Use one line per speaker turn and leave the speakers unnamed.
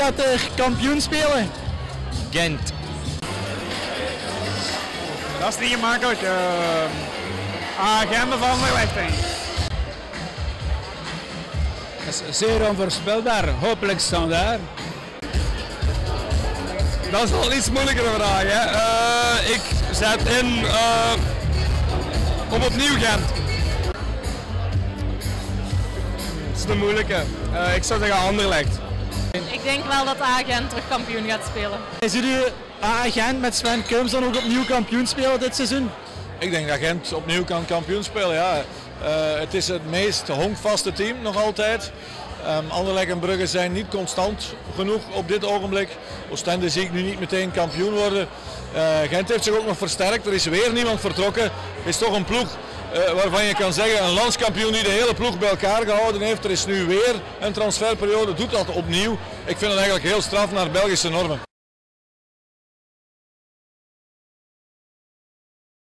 gaat er kampioen spelen?
Gent.
Dat is niet gemakkelijk. Uh, agenda van denk ik.
Dat is zeer onvoorspelbaar. Hopelijk staan daar.
Dat is wel iets moeilijkere vraag. Hè. Uh, ik zet in uh, om opnieuw Gent. Dat is een moeilijke. Uh, ik zou zeggen Anderlecht.
Ik denk wel dat Agent terug kampioen gaat spelen.
Ziet u Agent met Sven Kums dan ook opnieuw kampioen spelen dit seizoen?
Ik denk dat Gent opnieuw kan kampioen spelen. Ja. Uh, het is het meest honkvaste team nog altijd. Um, Anderlecht en zijn niet constant genoeg op dit ogenblik. Oostende zie ik nu niet meteen kampioen worden. Uh, Gent heeft zich ook nog versterkt. Er is weer niemand vertrokken. Is toch een ploeg uh, waarvan je kan zeggen een landskampioen die de hele ploeg bij elkaar gehouden heeft. Er is nu weer een transferperiode, doet dat opnieuw. Ik vind het eigenlijk heel straf naar Belgische normen.